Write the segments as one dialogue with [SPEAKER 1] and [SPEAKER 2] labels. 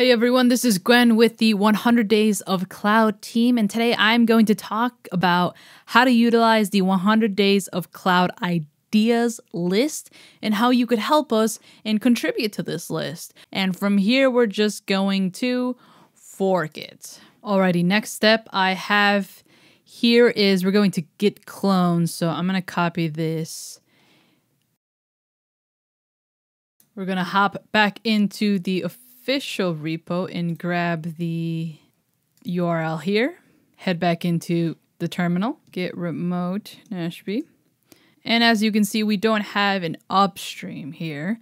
[SPEAKER 1] Hey everyone, this is Gwen with the 100 Days of Cloud team, and today I'm going to talk about how to utilize the 100 Days of Cloud ideas list and how you could help us and contribute to this list. And from here, we're just going to fork it. Alrighty, next step I have here is we're going to git clone. So I'm going to copy this. We're going to hop back into the official repo and grab the URL here. Head back into the terminal, git remote Nashby. And as you can see, we don't have an upstream here.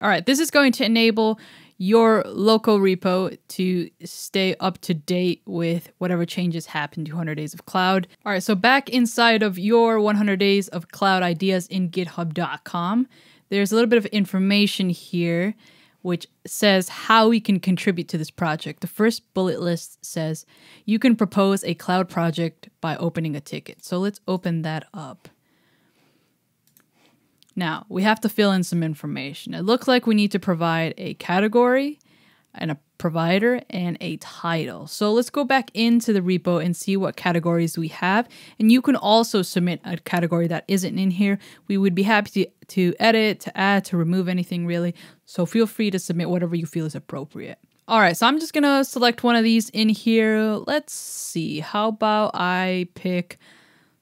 [SPEAKER 1] All right, this is going to enable your local repo to stay up to date with whatever changes happen to 100 Days of Cloud. All right, so back inside of your 100 Days of Cloud ideas in github.com, there's a little bit of information here which says how we can contribute to this project. The first bullet list says you can propose a cloud project by opening a ticket. So let's open that up. Now, we have to fill in some information. It looks like we need to provide a category and a provider and a title. So let's go back into the repo and see what categories we have. And you can also submit a category that isn't in here. We would be happy to, to edit, to add, to remove anything really. So feel free to submit whatever you feel is appropriate. All right, so I'm just gonna select one of these in here. Let's see, how about I pick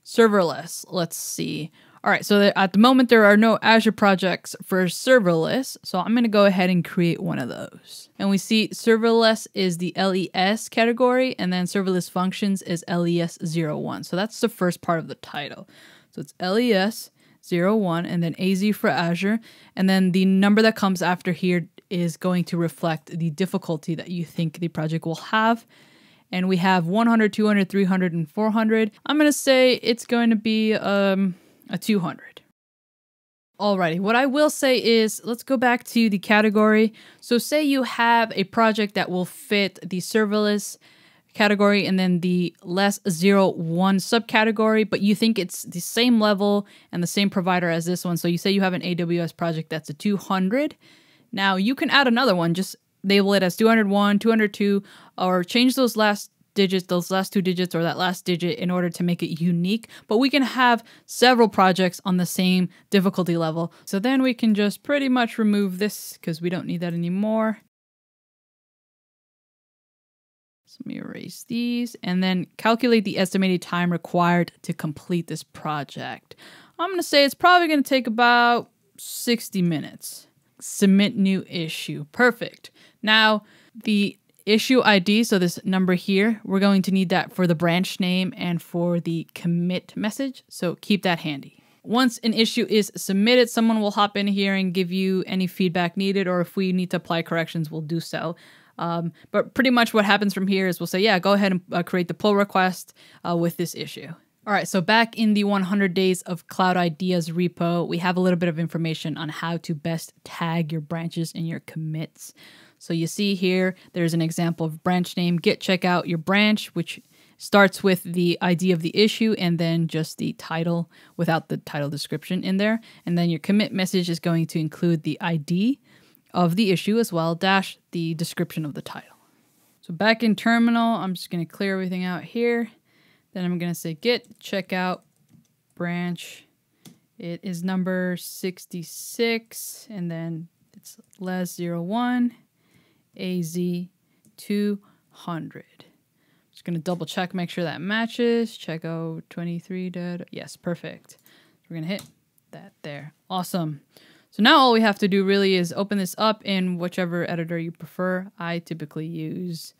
[SPEAKER 1] serverless? Let's see. All right, so at the moment there are no Azure projects for serverless, so I'm going to go ahead and create one of those. And we see serverless is the LES category, and then serverless functions is LES01. So that's the first part of the title. So it's LES 01 and then AZ for Azure, and then the number that comes after here is going to reflect the difficulty that you think the project will have and we have 100, 200, 300, and 400. I'm going to say it's going to be um, a 200. Alrighty, what I will say is let's go back to the category. So, say you have a project that will fit the serverless category and then the less zero one subcategory, but you think it's the same level and the same provider as this one. So, you say you have an AWS project that's a 200. Now, you can add another one, just label it as 201, 202, or change those last digits, those last two digits or that last digit in order to make it unique. But we can have several projects on the same difficulty level. So then we can just pretty much remove this because we don't need that anymore. So let me erase these and then calculate the estimated time required to complete this project. I'm going to say it's probably going to take about 60 minutes. Submit new issue. Perfect. Now, the issue ID, so this number here, we're going to need that for the branch name and for the commit message. So keep that handy. Once an issue is submitted, someone will hop in here and give you any feedback needed, or if we need to apply corrections, we'll do so. Um, but pretty much what happens from here is we'll say, yeah, go ahead and uh, create the pull request uh, with this issue. All right, so back in the 100 Days of Cloud Ideas repo, we have a little bit of information on how to best tag your branches and your commits. So you see here, there's an example of branch name, git checkout your branch, which starts with the ID of the issue and then just the title without the title description in there. And then your commit message is going to include the ID of the issue as well, dash the description of the title. So back in terminal, I'm just going to clear everything out here. Then I'm going to say git checkout branch. It is number 66 and then it's les 01 AZ 200. Just going to double check, make sure that matches. Check out 23. Dead. Yes, perfect. We're going to hit that there. Awesome. So now all we have to do really is open this up in whichever editor you prefer. I typically use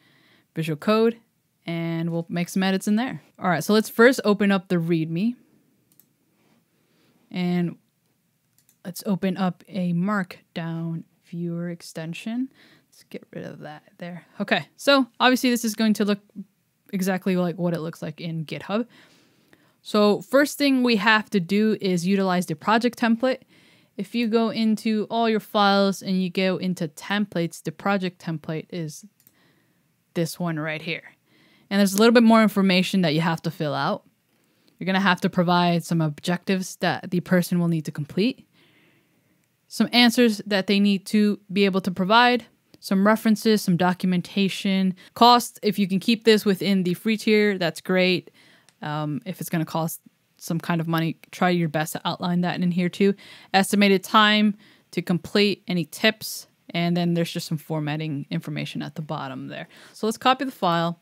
[SPEAKER 1] Visual Code and we'll make some edits in there. All right, so let's first open up the README. And let's open up a Markdown viewer extension. Let's get rid of that there. Okay, so obviously this is going to look exactly like what it looks like in GitHub. So first thing we have to do is utilize the project template. If you go into all your files and you go into templates, the project template is this one right here. And there's a little bit more information that you have to fill out. You're going to have to provide some objectives that the person will need to complete. some answers that they need to be able to provide, some references, some documentation, cost. If you can keep this within the free tier, that's great. Um, if it's going to cost some kind of money, try your best to outline that in here too. Estimated time to complete any tips, and then there's just some formatting information at the bottom there. So let's copy the file.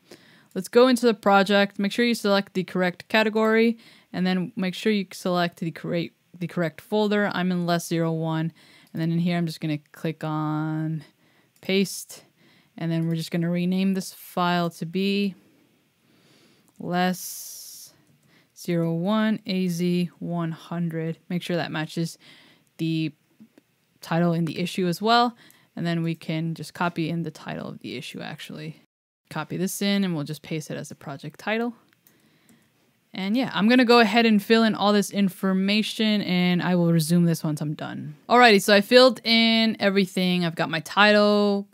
[SPEAKER 1] Let's go into the project. Make sure you select the correct category, and then make sure you select the correct the correct folder. I'm in less zero one, and then in here I'm just gonna click on paste, and then we're just gonna rename this file to be less zero one AZ 100. Make sure that matches the title in the issue as well, and then we can just copy in the title of the issue actually. Copy this in and we'll just paste it as a project title. And yeah, I'm gonna go ahead and fill in all this information and I will resume this once I'm done. Alrighty, so I filled in everything. I've got my title,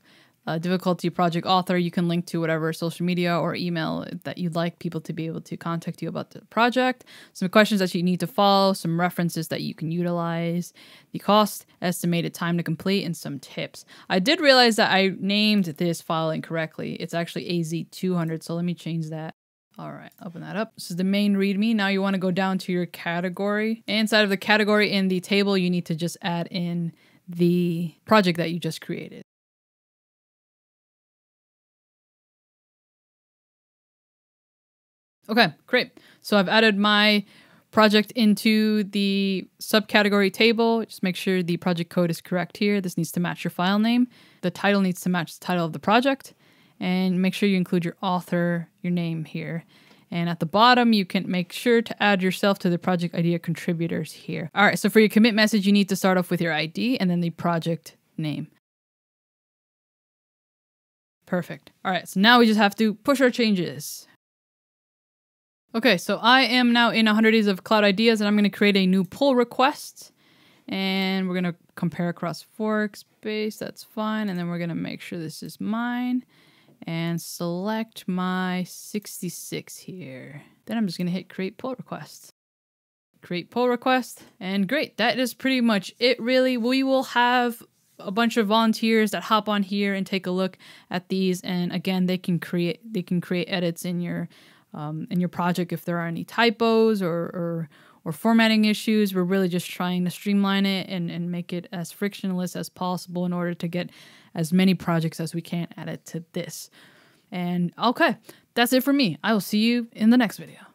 [SPEAKER 1] difficulty project author. You can link to whatever social media or email that you'd like people to be able to contact you about the project. Some questions that you need to follow, some references that you can utilize, the cost, estimated time to complete, and some tips. I did realize that I named this file incorrectly. It's actually AZ200, so let me change that. All right, open that up. This is the main README. Now you want to go down to your category. Inside of the category in the table, you need to just add in the project that you just created. Okay, great. So I've added my project into the subcategory table. Just make sure the project code is correct here. This needs to match your file name. The title needs to match the title of the project and make sure you include your author, your name here. And at the bottom, you can make sure to add yourself to the project idea contributors here. All right, so for your commit message, you need to start off with your ID and then the project name. Perfect. All right, so now we just have to push our changes. Okay, so I am now in 100 Days of Cloud Ideas and I'm going to create a new pull request. And we're going to compare across Forkspace. That's fine. And then we're going to make sure this is mine and select my 66 here. Then I'm just going to hit create pull request. Create pull request. And great, that is pretty much it really. We will have a bunch of volunteers that hop on here and take a look at these and again they can create they can create edits in your um, in your project if there are any typos or, or or formatting issues. We're really just trying to streamline it and, and make it as frictionless as possible in order to get as many projects as we can added to this. And okay, that's it for me. I will see you in the next video.